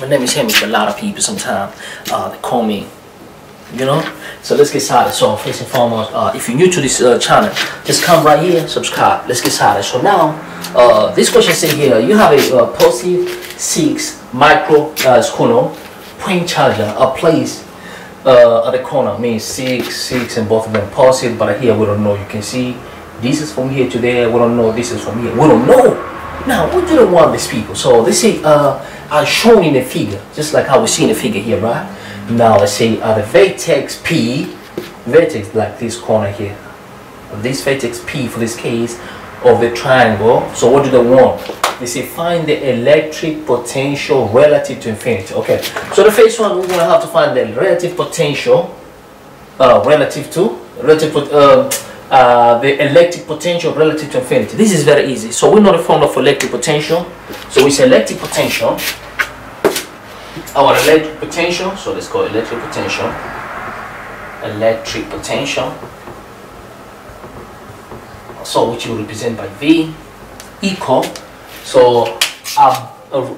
My name is Hemi. A lot of people sometimes uh, call me, you know. So let's get started. So first and foremost, uh, if you're new to this uh, channel, just come right here, subscribe. Let's get started. So now, uh, this question say here, you have a uh, positive six micro uh, Scuno point charger, a place uh, at the corner means six, six, and both of them positive. But here we don't know. You can see this is from here to there. We don't know. This is from here. We don't know. Now, what do they want these people? So they say, uh, are shown in the figure, just like how we see in the figure here, right? Now let's say uh, the vertex P, vertex like this corner here, this vertex P for this case of the triangle. So what do they want? They say find the electric potential relative to infinity. Okay, so the first one we're gonna have to find the relative potential uh, relative to relative uh, uh, the electric potential relative to infinity. This is very easy. So we know the formula for electric potential. So we say electric potential. Our electric potential. So let's call electric potential. Electric potential. So which you represent by V equal. So uh, uh,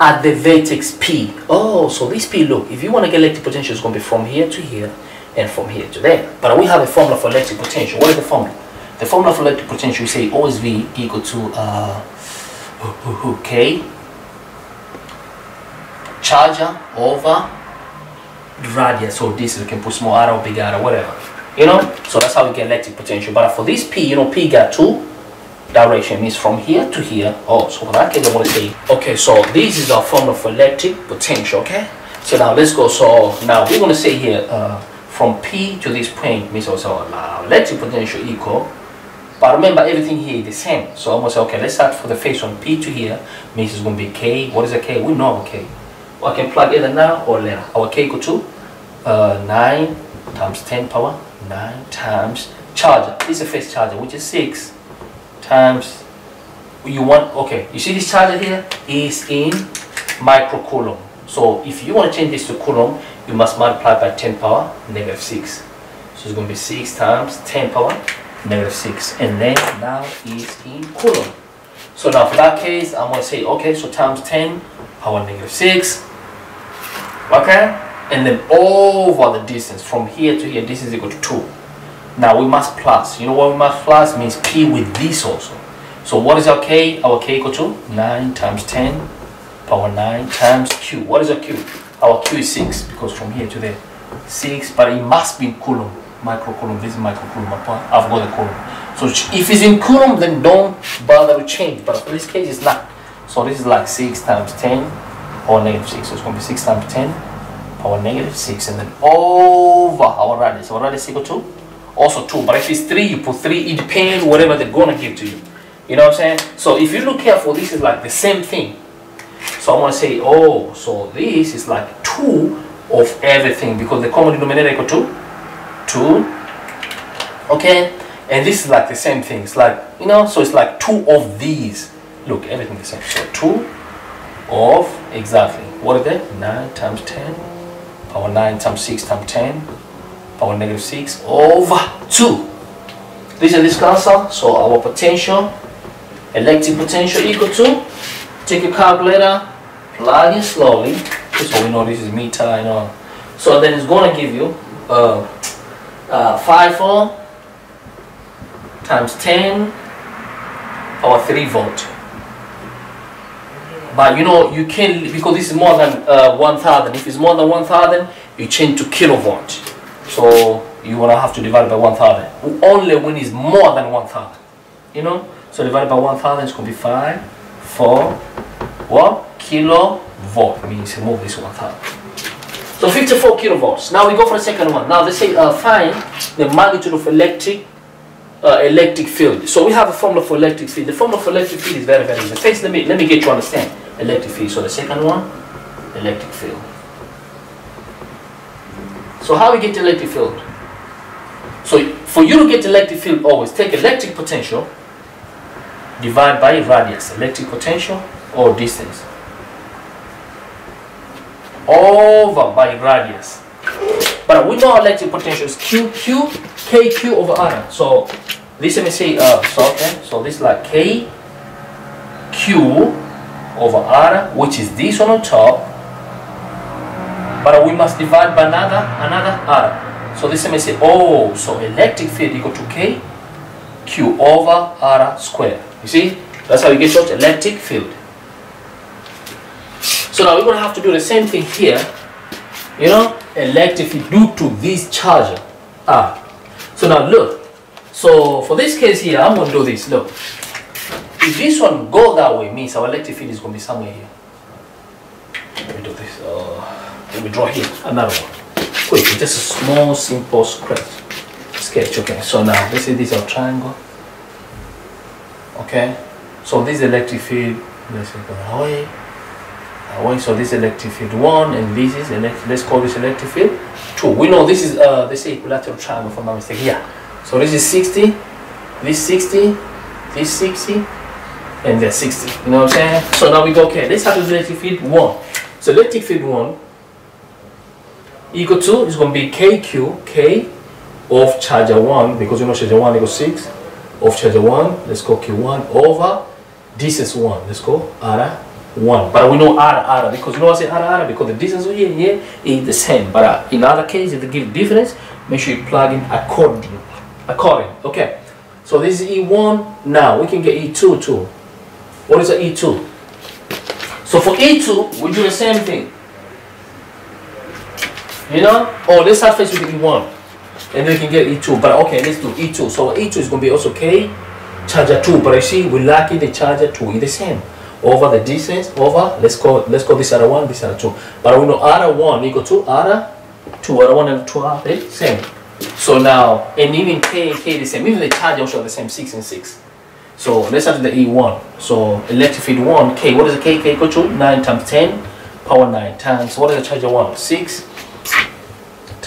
at the vertex P. Oh, so this P, look, if you want to get electric potential, it's going to be from here to here and from here to there. But we have a formula for electric potential. What is the formula? The formula for electric potential, we say always V equal to uh, K charger over radius. So this we can put small r or big r or whatever. You know? So that's how we get electric potential. But for this P, you know, P got two direction means from here to here. Oh, so for that case, I want to say, okay, so this is our formula for electric potential, okay? So now let's go. So now we're going to say here, uh, from P to this point means also uh, electric potential equal. But remember, everything here is the same. So I'm to say, okay, let's start for the face from P to here means it's to be K. What is a K? We know K. Well, I can plug either now or later. Our K equal to uh, 9 times 10 power 9 times charger. This is a face charger, which is 6 times you want okay you see this charger here is in microcoulomb so if you want to change this to coulomb you must multiply by 10 power negative 6 so it's going to be 6 times 10 power negative 6 and then now is in coulomb so now for that case i'm going to say okay so times 10 power negative 6 okay? And then over the distance from here to here this is equal to 2 now we must plus. You know what we must plus? Means P with this also. So what is our K? Our K equal to 9 times 10 power 9 times Q. What is our Q? Our Q is 6 because from here to there 6 but it must be in coulomb. Microcoulomb. This is microcoulomb. I've got the coulomb. So if it's in coulomb then don't bother to change. But for this case it's not. So this is like 6 times 10 power negative 6. So it's going to be 6 times 10 power negative 6 and then over our radius. Our radius equal to also two. But if it's three, you put three. It depends whatever they're gonna give to you. You know what I'm saying? So if you look careful, this is like the same thing. So I'm gonna say, oh, so this is like two of everything because the common denominator equal to two. Okay, and this is like the same thing. It's like you know, so it's like two of these. Look, everything the same. So two of exactly what is that? Nine times ten. Power nine times six times ten power negative 6 over 2. This is this cancel, so our potential, electric potential equal to, take your calculator, plug in slowly, so we know this is meter and all. So then it's going to give you uh, uh, 5 4 times 10 power 3 volt. But you know, you can, because this is more than uh, 1000, if it's more than 1000, you change to kilovolt. So you want to have to divide by 1000. Only when it's more than 1000. You know? So divided by 1000 is going to be 5, 4, what? Kilovolt means move this 1000. So 54 kilovolts. Now we go for the second one. Now let's say uh, find the magnitude of electric uh, electric field. So we have a formula for electric field. The formula for electric field is very very easy. First, let me let me get you understand electric field. So the second one, electric field. So how we get electric field? So for you to get electric field, always take electric potential, divide by radius, electric potential or distance, over by radius. But we know electric potential is Q, Q, KQ over R. So this let me say, uh, so okay, so this is like K, Q over R, which is this one on top. But we must divide by another, another R. So this may say, oh, so electric field equal to K, Q over R squared. You see? That's how you get your electric field. So now we're going to have to do the same thing here. You know, electric field due to this charger. Ah. So now look. So for this case here, I'm going to do this. Look. If this one go that way, means our electric field is going to be somewhere here. Let me do this. Uh, let me draw here another one. Quick, just a small, simple sketch. Sketch. Okay. So now this is this our triangle. Okay. So this electric field, let's go away. Away. So this electric field one, and this is elect let's call this electric field two. We know this is uh this is equilateral triangle for my mistake. Yeah. So this is 60, this 60, this 60, and then 60. You know what I'm saying? So now we go, okay, let's have the electric field 1. So electric field 1 equal to is going to be KQ, K of charger 1, because you know charger 1 equals 6, of charger 1, let's go Q1 over distance 1, let's go R 1. But we know R, R, because you know I say R, R, because the distance here, here is the same. But uh, in other cases, they give difference, make sure you plug in according. According, okay. So this is E1, now we can get E2 too. What is an E2? So for E2, we do the same thing. You know? Oh, let's start first with E1. And then we can get E2. But okay, let's do E2. So E2 is going to be also K, charger 2. But you see, we lucky the charger 2 is the same. Over the distance, over, let's call let's call this R1, this R2. But we know R1 equal to R2, R1 and 2 are the same. So now, and even K K the same. Even the charger also the same, 6 and 6. So let's start the E1. So electric field 1, K. What is the K? K equal to 9 times 10, power 9 times. What is the charger 1? 6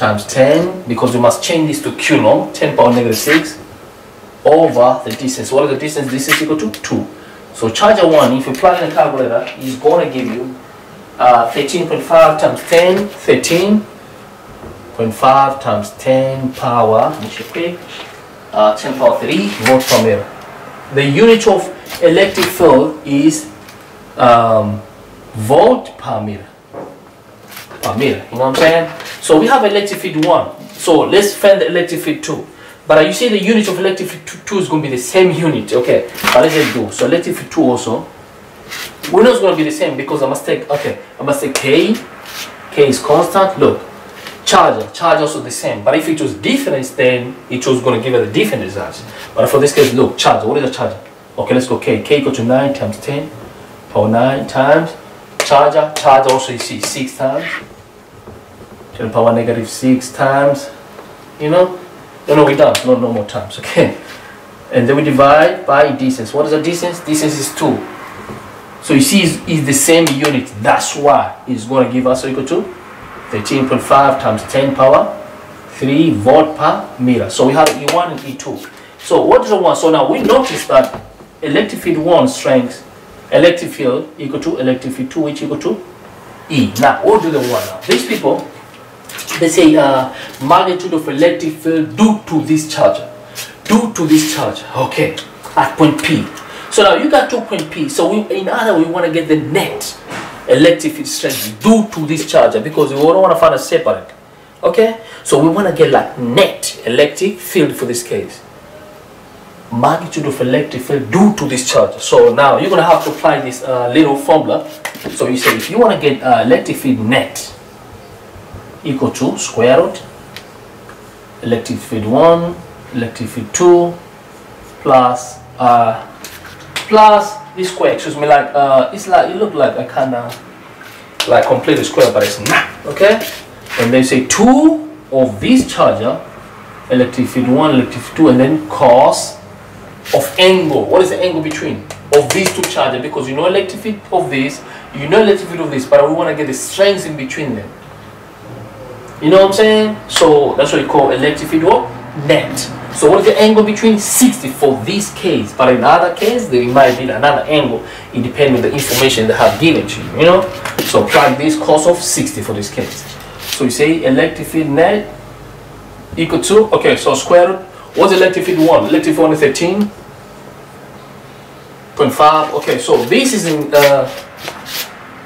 times 10, because we must change this to coulomb, 10 power negative 6, over the distance. What is the distance? This is equal to 2. So charger 1, if you plug in the calculator, is going to give you uh, 13.5 times 10, 13 0.5 times 10 power, quick, uh, 10 power 3 volts per meter. The unit of electric field is um, volt per meter. Per meter, you know what I'm saying? So we have electric field 1. So let's find the electric field 2. But you see the unit of electric field 2 is going to be the same unit, okay? But let's just do. So electric field 2 also, we know it's going to be the same because I must take, okay, I must take K. K is constant. Look, charger. Charge also the same. But if it was different, then it was going to give a different result. But for this case, look, charge, What is the charge? Okay, let's go K. K equal to 9 times 10 power 9 times charger. Charge also you see 6 times. 10 power negative 6 times. You know? No, no, we done. No, no more times. Okay. And then we divide by distance. What is the distance? Distance is 2. So you see, it's, it's the same unit. That's why it's going to give us equal to 13.5 times 10 power 3 volt per meter. So we have E1 and E2. So what is the one? So now we notice that electric field 1 strength, electric field equal to electric field 2 which equal to E. Now what do the one now? These people, they say uh, magnitude of electric field due to this charger. Due to this charge, okay, at point P. So now you got two point P. So we, in other we want to get the net electric field strength due to this charger because we don't want to find a separate. Okay? So we want to get like net electric field for this case. Magnitude of electric field due to this charger. So now you're going to have to apply this uh, little formula. So you say if you want to get uh, electric field net equal to square root electric field 1, electric field 2 plus uh, plus this square, excuse me, like uh, it's like it look like a kind of like completely square, but it's not. Okay, and they say two of this charger, electric field one, electric field two, and then cos of angle. What is the angle between of these two chargers? Because you know electric field of this, you know electric field of this, but we want to get the strength in between them. You know what I'm saying? So that's what you call electric field what? net. So what is the angle between 60 for this case? But in other case, there might be another angle. It depends on the information they have given to you, you know? So plug this cos of 60 for this case. So you say electric field net equal to, okay, so square root, what's electric field 1? Electric field 1 is 13. 0.5, okay, so this is in, uh,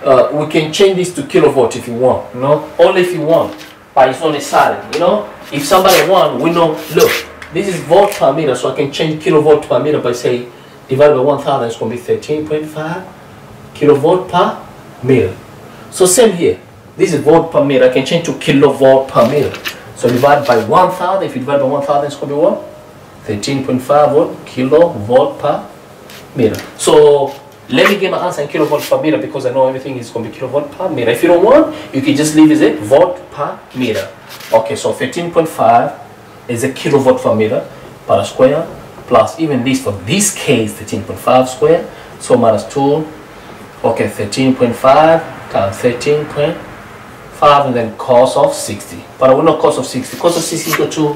uh, we can change this to kilovolt if you want, you know, only if you want, but it's only silent, you know. If somebody want, we know, look, this is volt per meter, so I can change kilovolt per meter by say, divided by 1000, it's going to be 13.5 kilovolt per meter. So same here, this is volt per meter, I can change to kilovolt per meter. So divide by 1000, if you divide by 1000, it's going to be what? 13.5 volt kilovolt per meter. So let me get my answer in kilovolt per meter because I know everything is going to be kilovolt per meter. If you don't want, you can just leave it as volt per meter. Okay, so 13.5 is a kilovolt per meter per square plus even this for this case 13.5 square. So minus 2, okay, 13.5 times 13.5 and then cos of 60. But I will not cos of 60. Cos of 60 is equal to,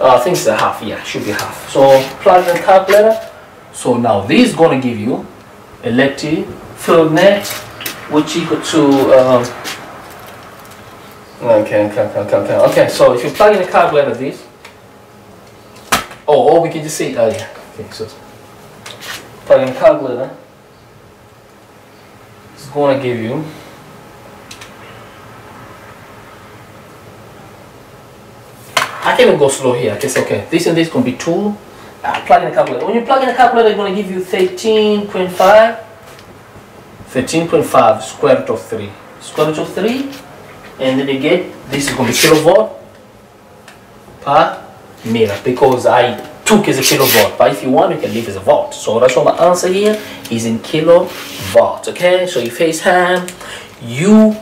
uh, I think it's a half, yeah, should be half. So plug in calculator. So now this is going to give you field net, which equal to, um, okay, okay, okay, okay, okay. So if you plug in the calculator this, oh, or we can just say, oh yeah, okay, so plug in the calculator, it's going to give you I can even go slow here. Can okay, this and this to be 2 uh, plug in a calculator. When you plug in a calculator, it's going to give you 13.5. 13.5 square root of 3. Square root of 3. And then you get, this is going to be kilovolt per meter. Because I took as a kilovolt. But if you want, you can leave as a volt. So that's why my answer here is in kilovolt. Okay, so you FaceTime. You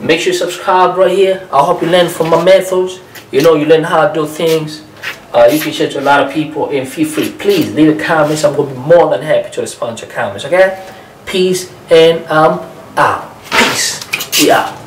make sure you subscribe right here. I hope you learn from my methods. You know, you learn how to do things. Uh, you can share to a lot of people and feel free. Please leave a comment. I'm going to be more than happy to respond to your comments. Okay? Peace and I'm out. Peace. We out.